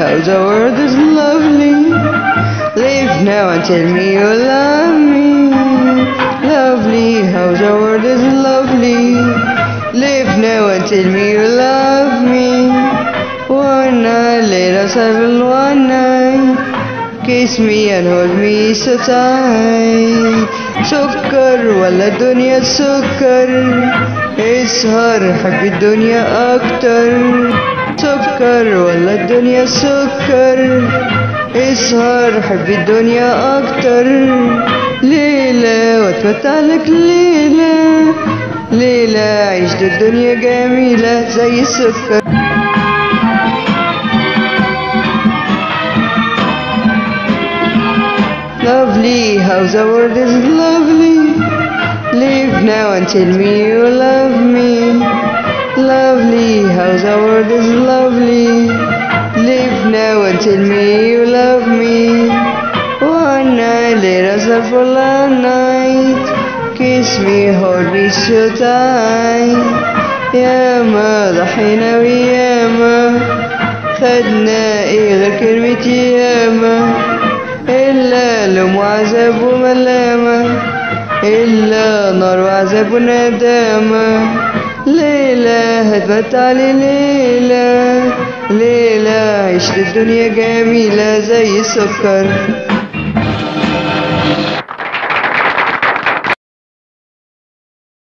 how the world is lovely. Live now and tell me you love me. Lovely, how the world is lovely. Live now and tell me you love me. One night, let us have a one night. Kiss me and hold me so tight. سكر ولا الدنيا سكر اسهر حب الدنيا اكتر سكر ولا الدنيا سكر إسهر حب الدنيا أكتر ليلة واتمتع لك ليلة ليلة عيش الدنيا جميلة زي السكر Lovely, how the world is lovely. Live now and tell me you love me. How the world is lovely. Live now and tell me you love me. One night, let us have for all night. Kiss me, hold me so tight. ياما ضحينا وياما خدنا إيه غير كلمة ياما إلا لوم وعذاب وملامة إلا نار وعذاب وندامة ليلة هتمتع لي ليلة. ليلة عيش الدنيا جميلة زي السكر.